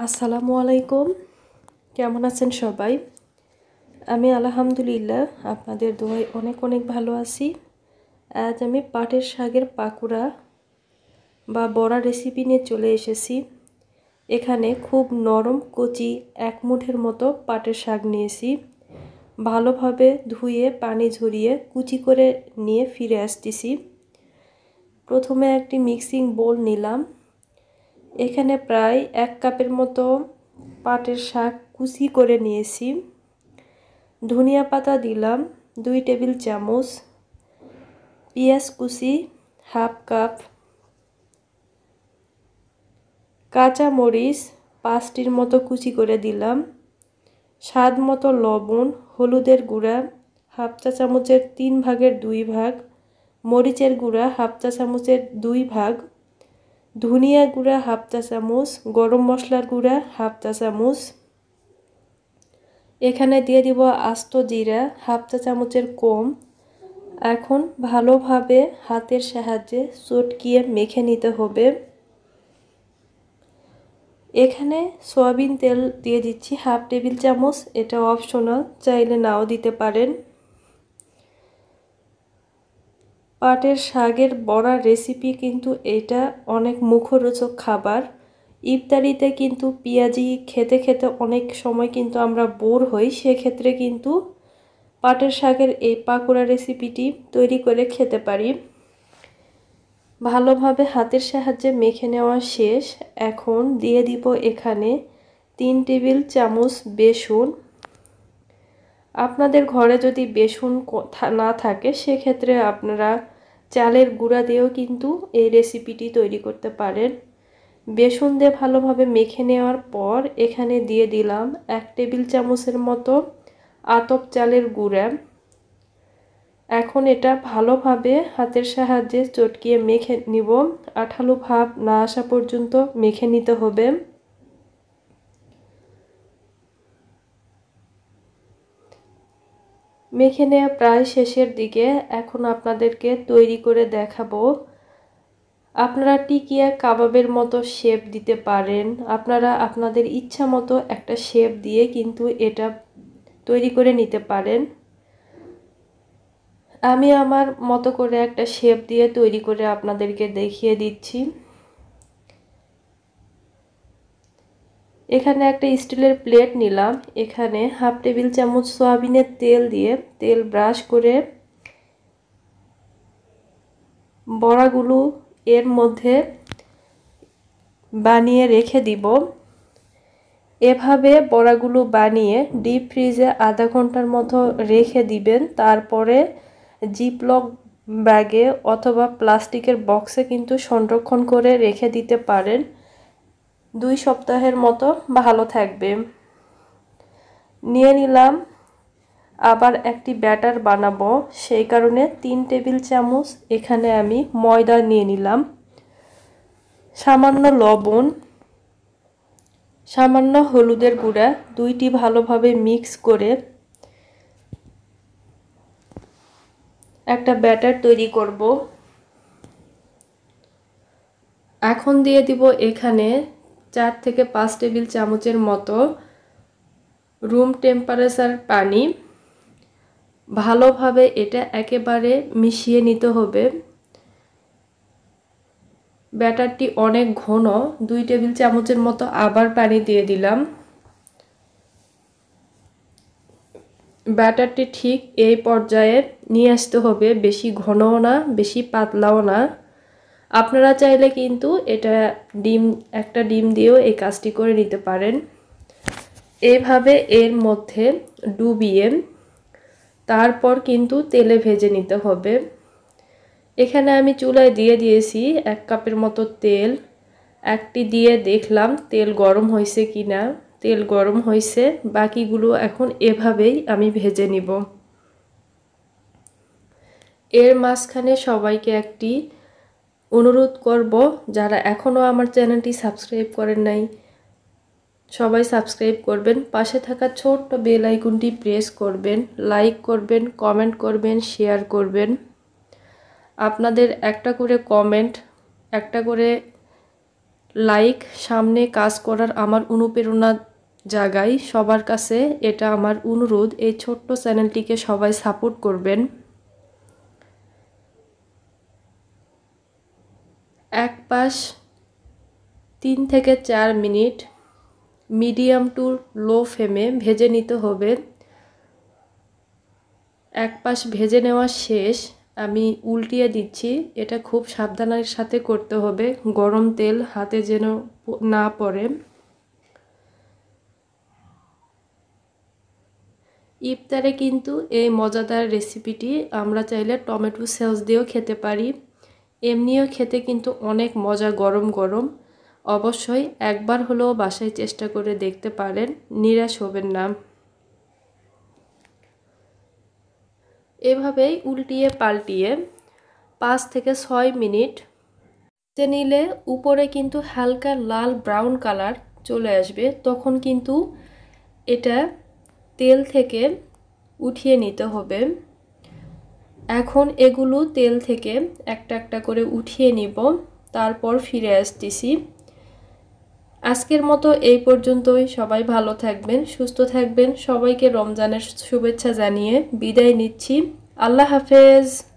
আসসালামু আলাইকুম। কেমন আছেন সবাই? আমি আলহামদুলিল্লাহ আপনাদের দোয়াই অনেক অনেক ভালো আছি। আজ আমি পাটের শাকের পাকুড়া বা বড়া রেসিপি নিয়ে চলে এসেছি। এখানে খুব নরম, কচি, এক মুঠের মতো পাটের শাক নিয়েছি। ভালোভাবে ধুয়ে, পানি ঝরিয়ে, কুচি করে নিয়ে ফিরে আসতেছি। প্রথমে একটি মিক্সিং বোল নিলাম। এখানে প্রায় এক কাপের মতো পাটের শাক কুচি করে নিয়েছি। ধনিয়া পাতা দিলাম, দুই টেবিল চামচ, পেঁয়াজ কুচি, হাফ কাপ, কাঁচা মরিচ পাঁচটির মতো কুচি করে দিলাম, স্বাদ মতো লবণ, হলুদের গুঁড়া, হাফ চা চামচের তিন ভাগের দুই ভাগ, মরিচের গুঁড়া, হাফ চা চামচের দুই ভাগ ধনিয়া গুঁড়া হাফ চা চামচ, গরম মশলার গুঁড়া হাফ চা চামচ। এখানে দিয়ে দিব আস্ত জিরা হাফ চা চামচের কম। এখন ভালোভাবে হাতের সাহায্যে চটকিয়ে মেখে নিতে হবে। এখানে সয়াবিন তেল দিয়ে দিচ্ছি হাফ টেবিল চামচ, এটা অপশনাল, চাইলে নাও দিতে পারেন। পাটের শাকের বড়ার রেসিপি কিন্তু এটা অনেক মুখরোচক খাবার। ইফতারিতে কিন্তু পেঁয়াজি খেতে খেতে অনেক সময় কিন্তু আমরা বোর হই, সেক্ষেত্রে কিন্তু পাটের শাকের এই পাকোড়া রেসিপিটি তৈরি করে খেতে পারি। ভালোভাবে হাতের সাহায্যে মেখে নেওয়া শেষ। এখন দিয়ে দিব এখানে তিন টেবিল চামচ বেসন। আপনাদের ঘরে যদি বেসন না থাকে, সেক্ষেত্রে আপনারা চালের গুঁড়া দিয়েও কিন্তু এই রেসিপিটি তৈরি করতে পারেন। বেসন দিয়ে ভালোভাবে মেখে নেওয়ার পর এখানে দিয়ে দিলাম এক টেবিল চামচের মতো আতপ চালের গুঁড়া। এখন এটা ভালোভাবে হাতের সাহায্যে চটকিয়ে মেখে নিব। আঠালো ভাব না আসা পর্যন্ত মেখে নিতে হবে। মেখে নেওয়া প্রায় শেষের দিকে এখন আপনাদেরকে তৈরি করে দেখাবো। আপনারা টিকিয়া কাবাবের মতো শেপ দিতে পারেন। আপনারা আপনাদের ইচ্ছা মতো একটা শেপ দিয়ে কিন্তু এটা তৈরি করে নিতে পারেন। আমি আমার মতো করে একটা শেপ দিয়ে তৈরি করে আপনাদেরকে দেখিয়ে দিচ্ছি। এখানে একটা স্টিলের প্লেট নিলাম। এখানে হাফ টেবিল চামচ সয়াবিনের তেল দিয়ে তেল ব্রাশ করে বড়াগুলো এর মধ্যে বানিয়ে রেখে দিব। এভাবে বড়াগুলো বানিয়ে ডিপ ফ্রিজে আধা ঘণ্টার মতো রেখে দিবেন। তারপরে জিপলক ব্যাগে অথবা প্লাস্টিকের বক্সে কিন্তু সংরক্ষণ করে রেখে দিতে পারেন। দুই সপ্তাহের মতো ভালো থাকবে। নিয়ে নিলাম। আবার একটি ব্যাটার বানাবো। সেই কারণে তিন টেবিল চামচ এখানে আমি ময়দা নিয়ে নিলাম। সামান্য লবণ, সামান্য হলুদের গুঁড়া দুইটি ভালোভাবে মিক্স করে একটা ব্যাটার তৈরি করব। এখন দিয়ে দিব এখানে চার থেকে পাঁচ টেবিল চামচের মতো রুম টেম্পারেচার পানি। ভালোভাবে এটা একেবারে মিশিয়ে নিতে হবে। ব্যাটারটি অনেক ঘন, দুই টেবিল চামচের মতো আবার পানি দিয়ে দিলাম। ব্যাটারটি ঠিক এই পর্যায়ে নিয়ে আসতে হবে, বেশি ঘনও না, বেশি পাতলাও না। আপনারা চাইলে কিন্তু এটা ডিম, একটা ডিম দিয়েও এই কাজটি করে নিতে পারেন। এভাবে এর মধ্যে ডুবিয়ে তারপর কিন্তু তেলে ভেজে নিতে হবে। এখানে আমি চুলায় দিয়ে দিয়েছি এক কাপের মতো তেল। একটি দিয়ে দেখলাম তেল গরম হয়েছে কি না তেল গরম হয়েছে, বাকিগুলো এখন এভাবেই আমি ভেজে নিব। এর মাঝখানে সবাইকে একটি অনুরোধ করব যারা এখনও আমার চ্যানেলটি সাবস্ক্রাইব করেন নাই, সবাই সাবস্ক্রাইব করবেন। পাশে থাকা ছোট্ট বেল আইকনটি প্রেস করবেন, লাইক করবেন, কমেন্ট করবেন, শেয়ার করবেন। আপনাদের একটা করে কমেন্ট, একটা করে লাইক সামনে কাজ করার আমার অনুপ্রেরণা জাগাই। সবার কাছে এটা আমার অনুরোধ, এই ছোট্ট চ্যানেলটিকে সবাই সাপোর্ট করবেন। এক পাশ তিন থেকে চার মিনিট মিডিয়াম টু লো ফ্লেমে ভেজে নিতে হবে। এক পাশ ভেজে নেওয়া শেষ। আমি উল্টিয়ে দিচ্ছি। এটা খুব সাবধানের সাথে করতে হবে। গরম তেল হাতে যেন না পড়ে। ইফতারে কিন্তু এই মজাদার রেসিপিটি আমরা চাইলে টমেটো সস দিয়েও খেতে পারি। এমনিও খেতে কিন্তু অনেক মজা গরম গরম। অবশ্যই একবার হলেও বাসায় চেষ্টা করে দেখতে পারেন, নিরাশ হবেন না। এভাবেই উল্টিয়ে পাল্টিয়ে পাঁচ থেকে ছয় মিনিট তে নিলে উপরে কিন্তু হালকা লাল ব্রাউন কালার চলে আসবে। তখন কিন্তু এটা তেল থেকে উঠিয়ে নিতে হবে। এখন এগুলো তেল থেকে একটা একটা করে উঠিয়ে নিব, তারপর ফিরে আসতেছি। আজকের মতো এই পর্যন্তই, সবাই ভালো থাকবেন, সুস্থ থাকবেন। সবাইকে রমজানের শুভেচ্ছা জানিয়ে বিদায় নিচ্ছি। আল্লাহ হাফেজ।